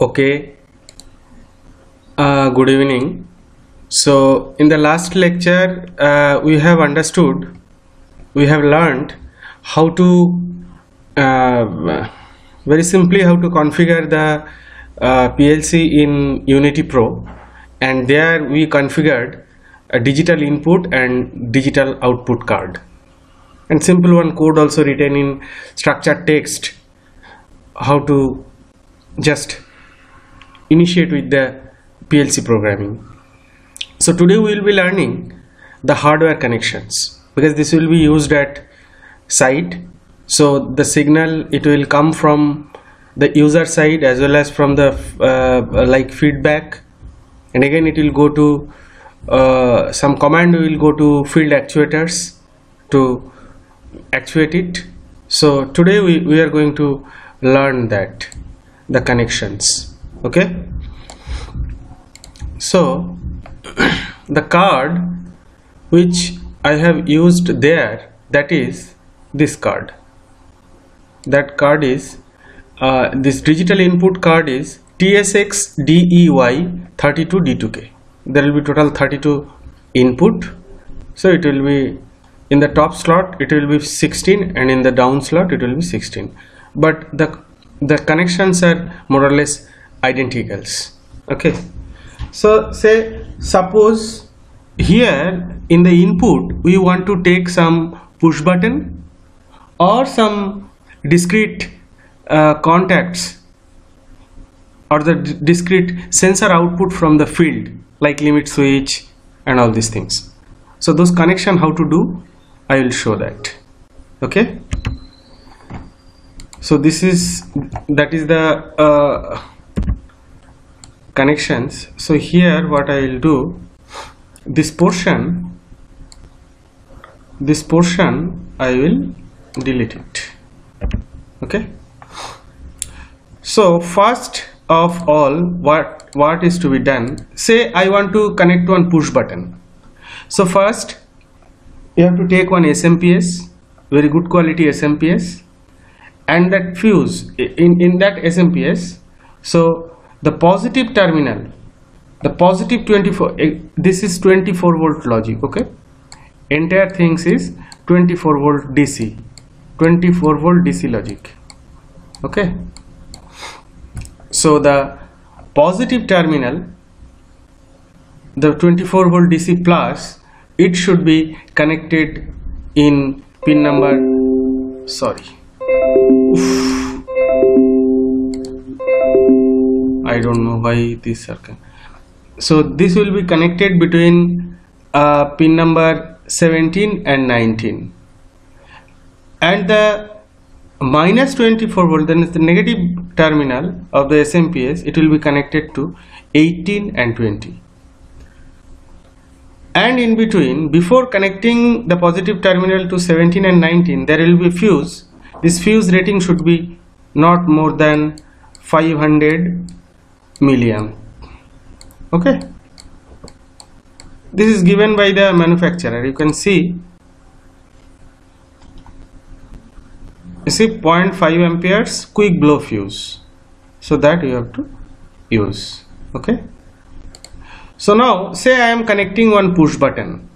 Okay. Uh, good evening. So, in the last lecture, uh, we have understood, we have learned how to uh, very simply how to configure the uh, PLC in Unity Pro, and there we configured a digital input and digital output card, and simple one code also written in structured text how to just initiate with the PLC programming. So today we will be learning the hardware connections because this will be used at site. So the signal it will come from the user side as well as from the uh, like feedback and again it will go to uh, some command will go to field actuators to actuate it. So today we, we are going to learn that the connections okay? So the card which I have used there that is this card. That card is uh, this digital input card is TSX DEY 32 D2K there will be total 32 input. So it will be in the top slot it will be 16 and in the down slot it will be 16 but the the connections are more or less identicals. Okay. So say suppose here in the input we want to take some push button or some discrete uh, contacts or the discrete sensor output from the field like limit switch and all these things. So those connection how to do? I will show that. Okay? So this is that is the uh, connections. So here what I will do this portion this portion I will delete it. Okay? So first of all what what is to be done? Say I want to connect one push button. So first you have to take one SMPS very good quality SMPS and that fuse in, in that SMPS so the positive terminal the positive 24 eh, this is 24 volt logic okay? Entire things is 24 volt DC 24 volt DC logic okay? So the positive terminal the 24 volt DC plus it should be connected in pin number sorry I don't know why this circle. So this will be connected between uh, pin number 17 and 19 and the minus 24 volt then is the negative terminal of the SMPS it will be connected to 18 and 20 and in between before connecting the positive terminal to 17 and 19 there will be fuse. This fuse rating should be not more than 500 milliamp. Okay. This is given by the manufacturer. You can see. You see 0.5 amperes quick blow fuse. So that you have to use. Okay. So now say I am connecting one push button.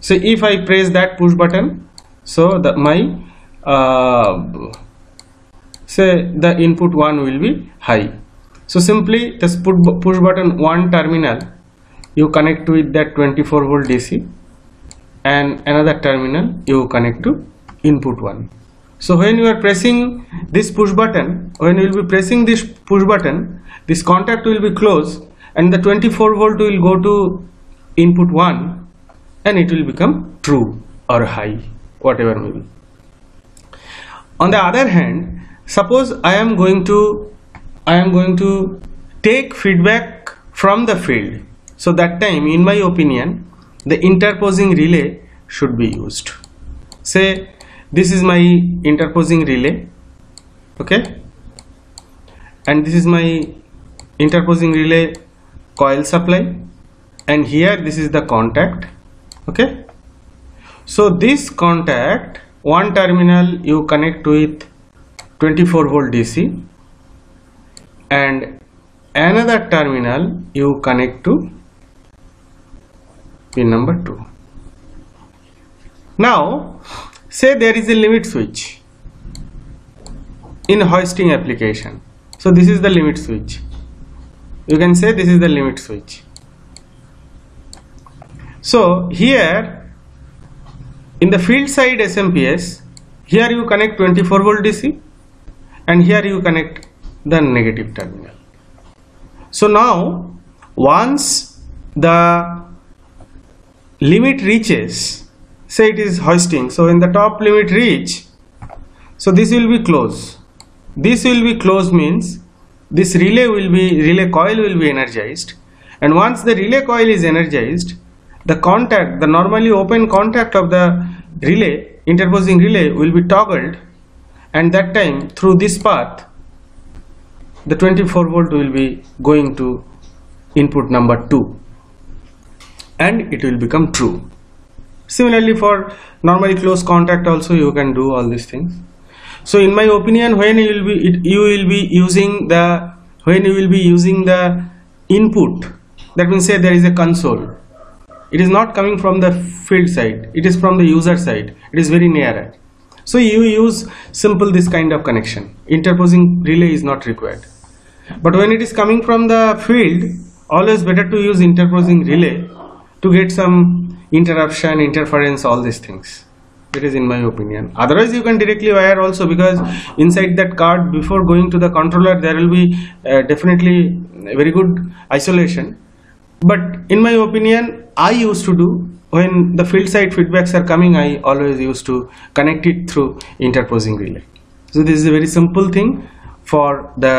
So if I press that push button so the my uh, say the input 1 will be high so simply this push button 1 terminal. You connect with that 24 volt DC and another terminal you connect to input 1 so when you are pressing this push button when you will be pressing this push button this contact will be closed and the 24 volt will go to input 1 and it will become true or high whatever may be. On the other hand suppose I am going to I am going to take feedback from the field. So that time in my opinion the interposing relay should be used. Say this is my interposing relay okay? And this is my interposing relay coil supply. And here this is the contact okay? So this contact one terminal you connect with 24 volt DC and another terminal you connect to pin number 2 now say there is a limit switch in hoisting application. So this is the limit switch. You can say this is the limit switch. So here in the field side SMPS here you connect 24 volt DC and here you connect the negative terminal. So now once the limit reaches say it is hoisting so in the top limit reach so this will be closed this will be closed means this relay will be relay coil will be energized. And once the relay coil is energized the contact the normally open contact of the relay interposing relay will be toggled and that time through this path the 24 volt will be going to input number 2 and it will become true. Similarly for normally close contact also you can do all these things. So in my opinion when you will be it, you will be using the when you will be using the input that means say there is a console. It is not coming from the field side. It is from the user side. It is very near. So you use simple this kind of connection. Interposing relay is not required but when it is coming from the field always better to use interposing relay to get some interruption interference all these things. It is in my opinion. Otherwise you can directly wire also because inside that card before going to the controller there will be uh, definitely very good isolation. But in my opinion i used to do when the field side feedbacks are coming i always used to connect it through interposing relay. So this is a very simple thing for the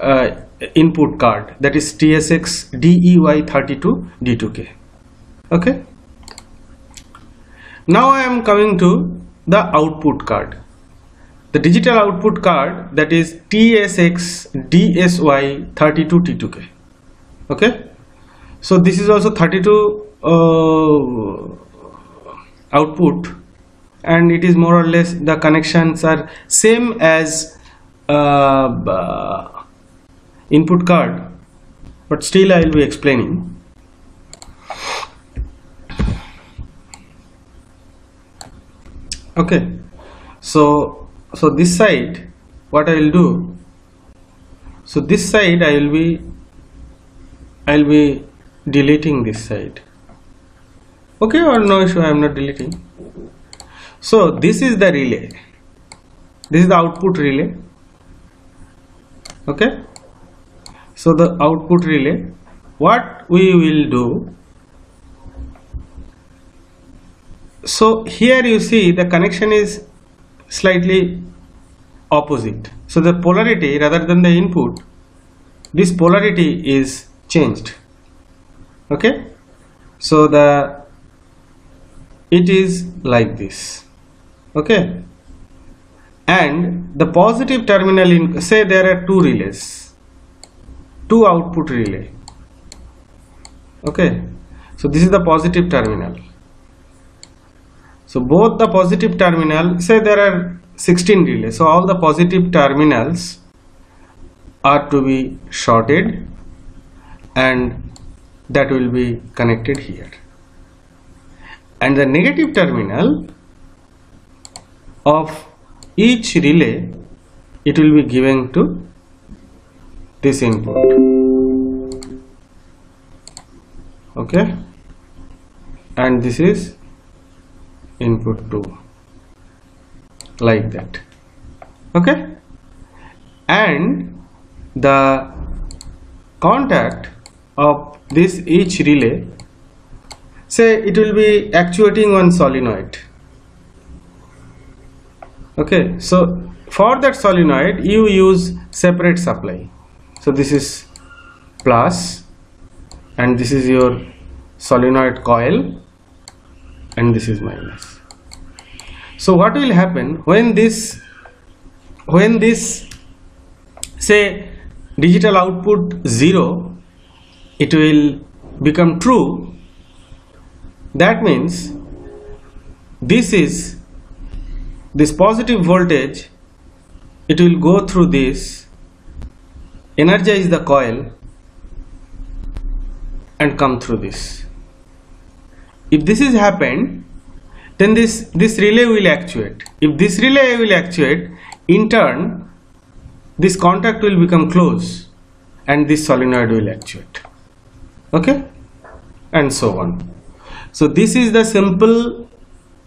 uh, input card. That is tsx dey32 d2k okay? Now I am coming to the output card. The digital output card that is TSX DSY 32T2K okay? So this is also 32 uh, output and it is more or less the connections are same as uh, input card but still I will be explaining. Okay. So so this side what I will do? So this side I will be I will be deleting this side. Okay or no issue I am not deleting. So this is the relay. This is the output relay. Okay so the output relay what we will do so here you see the connection is slightly opposite. So the polarity rather than the input this polarity is changed. Okay? So the it is like this. Okay? And the positive terminal in say there are two relays two output relay. Okay? So this is the positive terminal. So both the positive terminal say there are 16 relays. So all the positive terminals are to be shorted and that will be connected here. And the negative terminal of each relay it will be given to this input okay. And this is input 2 like that. Okay. And the contact of this each relay say it will be actuating one solenoid. Okay. So for that solenoid you use separate supply so this is plus and this is your solenoid coil and this is minus. So what will happen when this when this say digital output 0 it will become true. That means this is this positive voltage it will go through this energize the coil and come through this. If this is happened then this this relay will actuate. If this relay will actuate in turn this contact will become closed and this solenoid will actuate. Okay? And so on. So this is the simple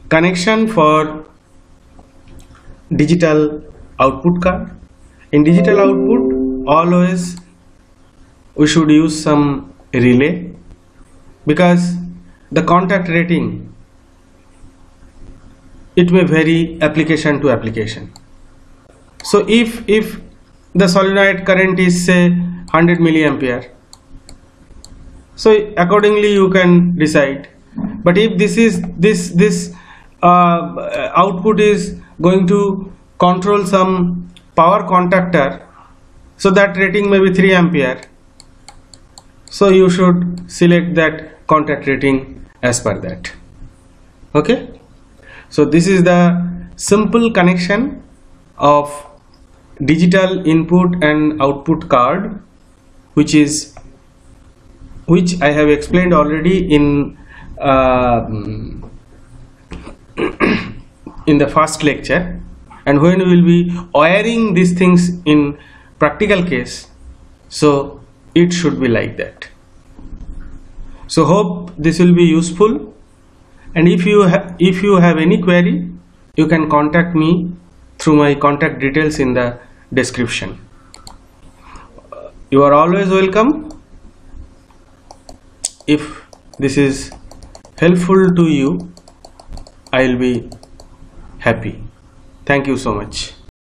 connection for digital output card. In digital output always we should use some relay because the contact rating it may vary application to application. So if if the solenoid current is say 100 milliampere so accordingly you can decide. But if this is this this uh, output is going to control some power contactor so that rating may be 3 ampere. So you should select that contact rating as per that. Okay? So this is the simple connection of digital input and output card which is which I have explained already in uh, in the first lecture. And when we will be wiring these things in practical case so it should be like that. So hope this will be useful. And if you if you have any query you can contact me through my contact details in the description. You are always welcome. If this is helpful to you I will be happy. Thank you so much